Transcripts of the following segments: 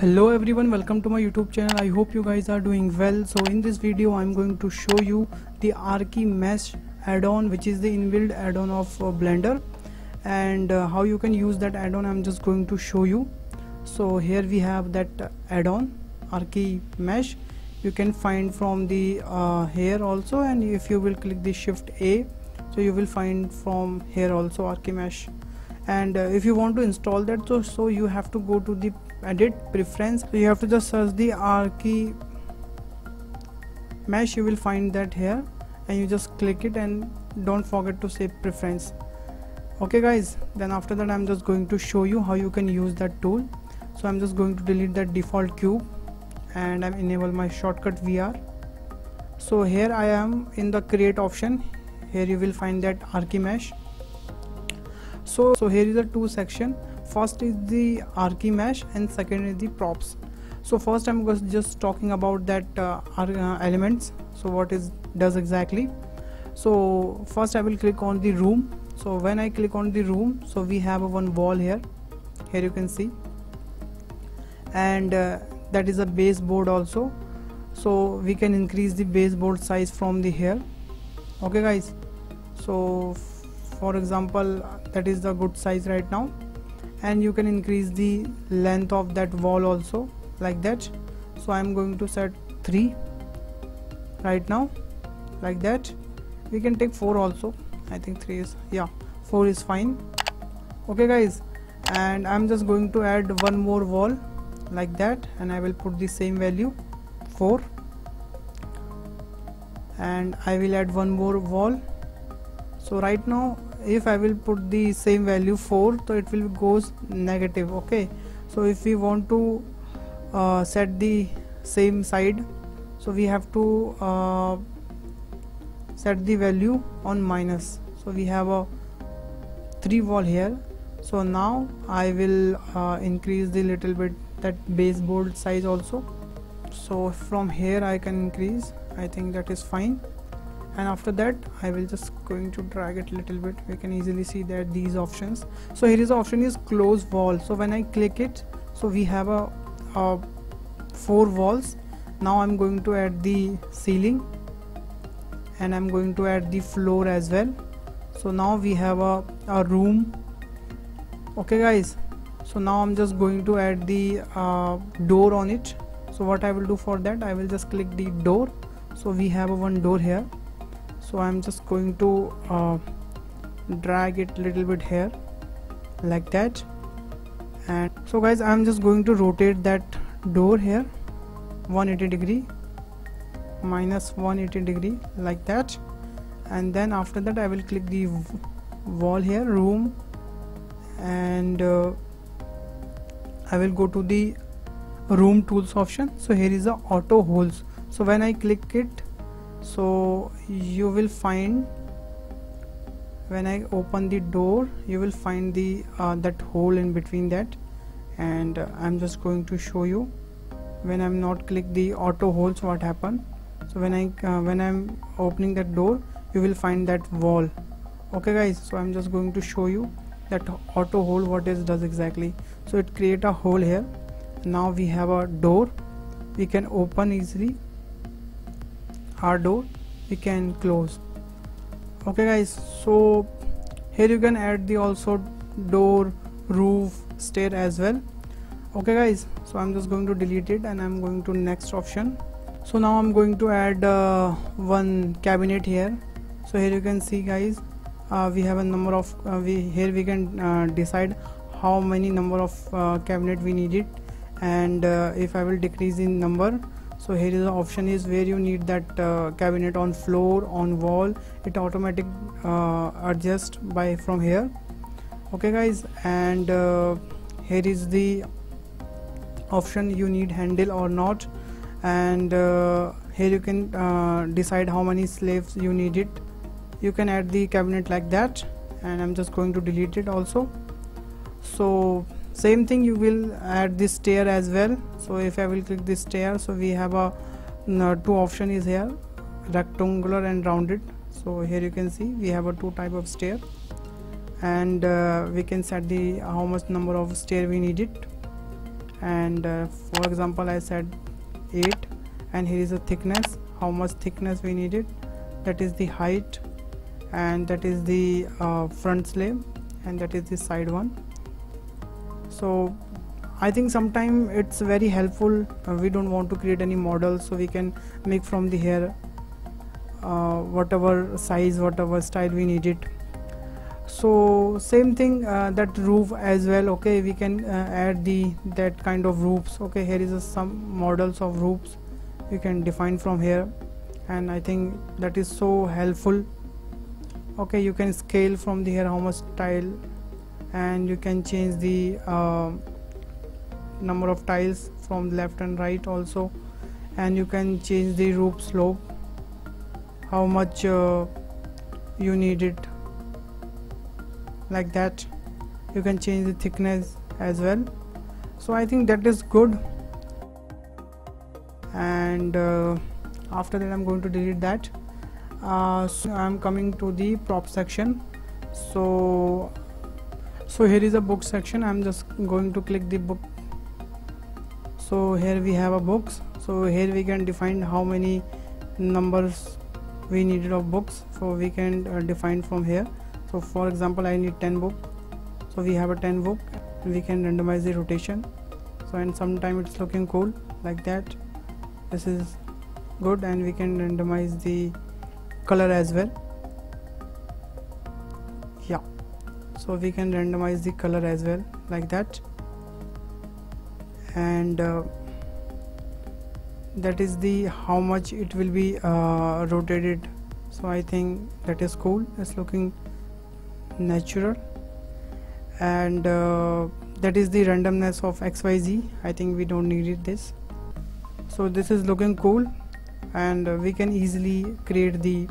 hello everyone welcome to my youtube channel. I hope you guys are doing well. So in this video i'm going to show you the Archimesh add-on which is the inbuilt add-on of uh, blender. And uh, how you can use that add-on i'm just going to show you. So here we have that add-on archi mesh. You can find from the uh, here also. And if you will click the shift a so you will find from here also Archimesh. And uh, if you want to install that so, so you have to go to the edit preference. You have to just search the archi mesh. You will find that here. And you just click it and don't forget to save preference. Okay guys. Then after that i'm just going to show you how you can use that tool. So i'm just going to delete that default cube. And i'm enable my shortcut vr so here i am in the create option. Here you will find that Archimesh. So so here is the two section first is the Archimesh and second is the props. So first i'm just talking about that uh, uh, elements. So what is does exactly. So first i will click on the room. So when i click on the room so we have a one wall here. Here you can see. And uh, that is a baseboard also. So we can increase the baseboard size from the here. Okay guys. So for example that is the good size right now and you can increase the length of that wall also like that. So I'm going to set 3 right now like that. We can take 4 also. I think 3 is yeah 4 is fine. Okay guys. And I'm just going to add one more wall like that. And I will put the same value 4 and I will add one more wall. So right now if I will put the same value 4 so it will goes negative okay? So if we want to uh, set the same side so we have to uh, set the value on minus. So we have a 3 wall here. So now I will uh, increase the little bit that baseboard size also. So from here I can increase. I think that is fine and after that I will just going to drag it a little bit. We can easily see that these options. So here is option is close wall. So when I click it so we have a, a four walls. Now I'm going to add the ceiling. And I'm going to add the floor as well. So now we have a, a room. Okay guys. So now I'm just going to add the uh, door on it. So what I will do for that I will just click the door. So we have a one door here so I'm just going to uh, drag it little bit here like that. And so guys I'm just going to rotate that door here 180 degree minus 180 degree like that. And then after that I will click the wall here room. And uh, I will go to the room tools option. So here is the auto holes. So when I click it so you will find when I open the door you will find the uh, that hole in between that. And uh, I'm just going to show you. When I'm not click the auto holes what happen? So when I uh, when I'm opening that door you will find that wall. Okay guys? So I'm just going to show you that auto hole what is does exactly. So it create a hole here. Now we have a door. We can open easily our door we can close. Okay guys so here you can add the also door roof stair as well. Okay guys so i'm just going to delete it and i'm going to next option. So now i'm going to add uh, one cabinet here. So here you can see guys uh, we have a number of uh, we here we can uh, decide how many number of uh, cabinet we need it. And uh, if i will decrease in number so here is the option is where you need that uh, cabinet on floor on wall. It automatic uh, adjust by from here. Okay guys. And uh, here is the option you need handle or not. And uh, here you can uh, decide how many slaves you need it. You can add the cabinet like that. And I'm just going to delete it also. So same thing you will add this stair as well. So if I will click this stair so we have a two option is here rectangular and rounded. So here you can see we have a two type of stair. And uh, we can set the how much number of stair we need it. And uh, for example I said 8 and here is the thickness how much thickness we needed that is the height and that is the uh, front slab and that is the side one so I think sometime it's very helpful. Uh, we don't want to create any model so we can make from the hair uh, whatever size whatever style we need it. So same thing uh, that roof as well okay we can uh, add the that kind of roofs. Okay here is some models of roofs you can define from here. And I think that is so helpful. Okay you can scale from the here how much tile and you can change the uh, number of tiles from left and right also. And you can change the roof slope how much uh, you need it like that. You can change the thickness as well. So I think that is good. And uh, after that I'm going to delete that. Uh, so I'm coming to the prop section. So so here is a book section. I'm just going to click the book. So here we have a books. So here we can define how many numbers we needed of books. So we can uh, define from here. So for example I need 10 book. So we have a 10 book. We can randomize the rotation. So and sometime it's looking cool like that. This is good and we can randomize the color as well so we can randomize the color as well like that. And uh, that is the how much it will be uh, rotated. So I think that is cool. It's looking natural. And uh, that is the randomness of XYZ I think we don't need it this. So this is looking cool. And uh, we can easily create the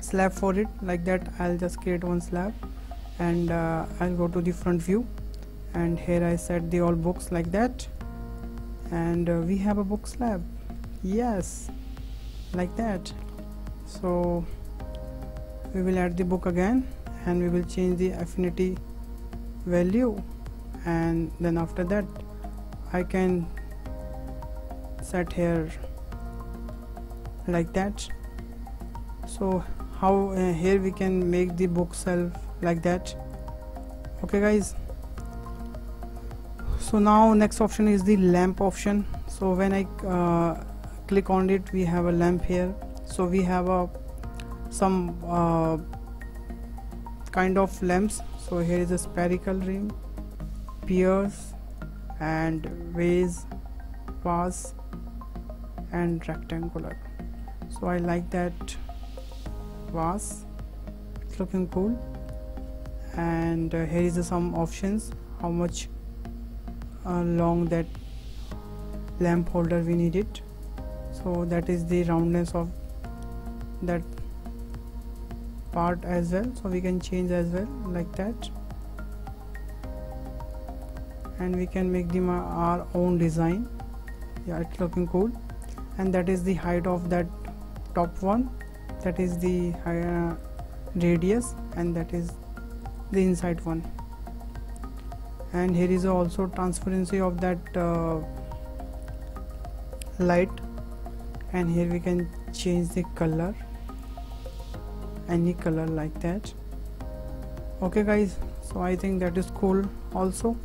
slab for it. Like that I'll just create one slab and uh, I'll go to the front view. And here I set the all books like that. And uh, we have a book slab. Yes like that. So we will add the book again and we will change the affinity value. And then after that I can set here like that. So how uh, here we can make the book shelf like that. Okay guys. So now next option is the lamp option. So when I uh, click on it we have a lamp here. So we have a some uh, kind of lamps. So here is a spherical ring piers and vase vase and rectangular. So I like that vase. It's looking cool and uh, here is uh, some options. How much uh, long that lamp holder we need it so that is the roundness of that part as well. So we can change as well like that. And we can make them our own design. Yeah it's looking cool. And that is the height of that top one. That is the uh, radius. And that is the inside one. And here is also transparency of that uh, light. And here we can change the color any color like that. Okay guys. So I think that is cool also.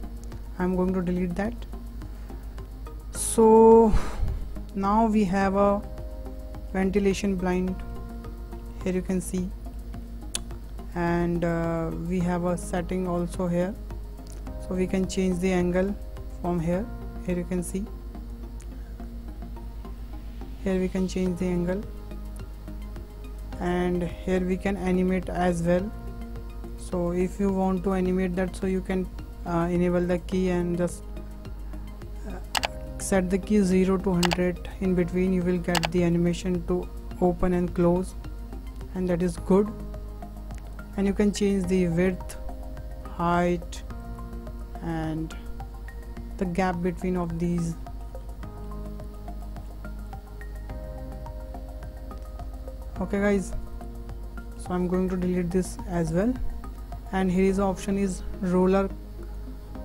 I'm going to delete that. So now we have a ventilation blind. Here you can see and uh, we have a setting also here. So we can change the angle from here. Here you can see. Here we can change the angle. And here we can animate as well. So if you want to animate that so you can uh, enable the key and just uh, set the key 0 to 100 in between you will get the animation to open and close. And that is good and you can change the width height and the gap between of these. Okay guys. So I'm going to delete this as well. And here is option is roller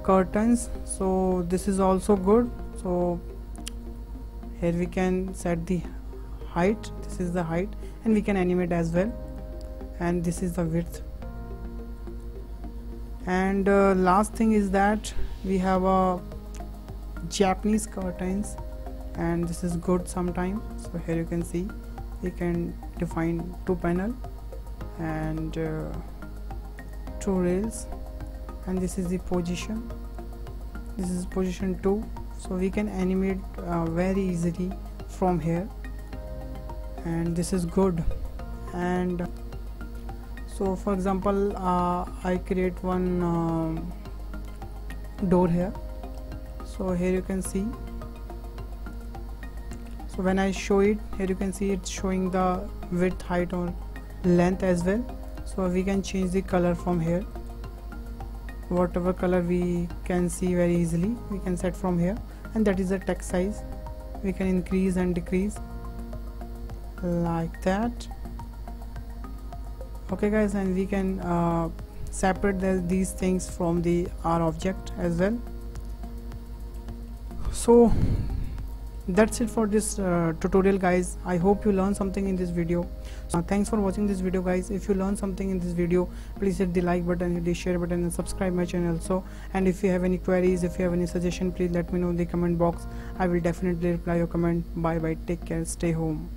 curtains. So this is also good. So here we can set the height. This is the height. And we can animate as well and this is the width. And uh, last thing is that we have a Japanese curtains and this is good sometime. So here you can see we can define two panel and uh, two rails. And this is the position. This is position 2 so we can animate uh, very easily from here. And this is good. And so for example uh, I create one uh, door here. So here you can see. So when I show it here you can see it's showing the width height or length as well. So we can change the color from here. Whatever color we can see very easily we can set from here. And that is the text size. We can increase and decrease like that okay guys and we can uh, separate the, these things from the R object as well. So that's it for this uh, tutorial guys. I hope you learned something in this video. So thanks for watching this video guys. If you learned something in this video please hit the like button hit the share button and subscribe my channel. Also and if you have any queries if you have any suggestion please let me know in the comment box. I will definitely reply your comment. Bye bye take care. Stay home